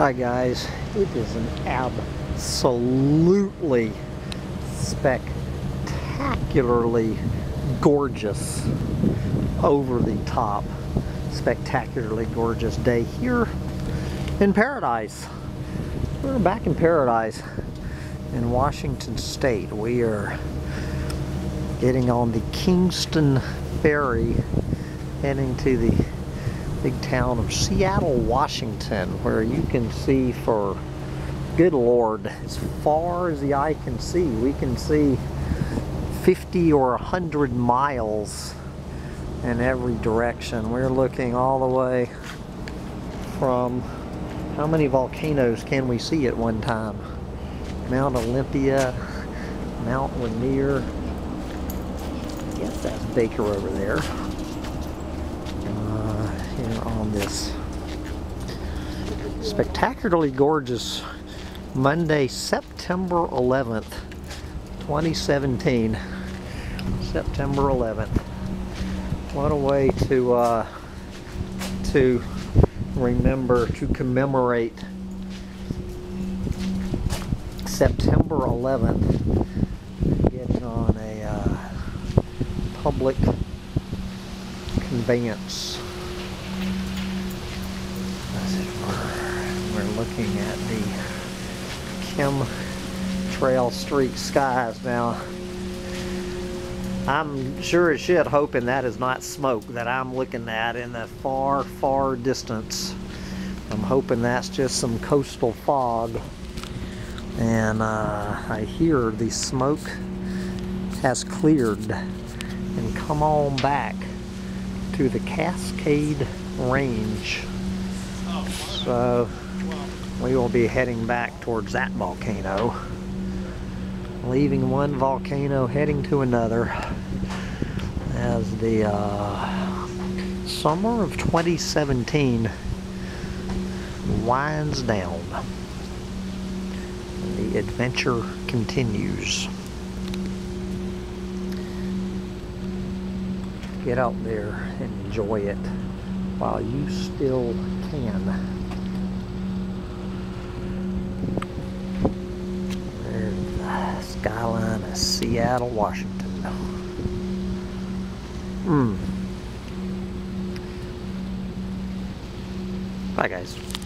Hi guys, it is an absolutely spectacularly gorgeous, over the top, spectacularly gorgeous day here in paradise. We're back in paradise in Washington State. We are getting on the Kingston Ferry heading to the big town of Seattle, Washington, where you can see for, good lord, as far as the eye can see, we can see 50 or 100 miles in every direction. We're looking all the way from, how many volcanoes can we see at one time? Mount Olympia, Mount Rainier, I guess that's Baker over there uh, here on this spectacularly gorgeous Monday, September 11th, 2017. September 11th. What a way to uh, to remember to commemorate September 11th getting on a uh, public conveyance we're looking at the Kim Trail Street skies now. I'm sure as shit hoping that is not smoke that I'm looking at in the far, far distance. I'm hoping that's just some coastal fog. And uh, I hear the smoke has cleared and come on back to the Cascade Range. So we will be heading back towards that volcano. Leaving one volcano, heading to another as the uh, summer of 2017 winds down. The adventure continues. Get out there and enjoy it while you still can. the skyline of Seattle, Washington. Hmm. Bye, guys.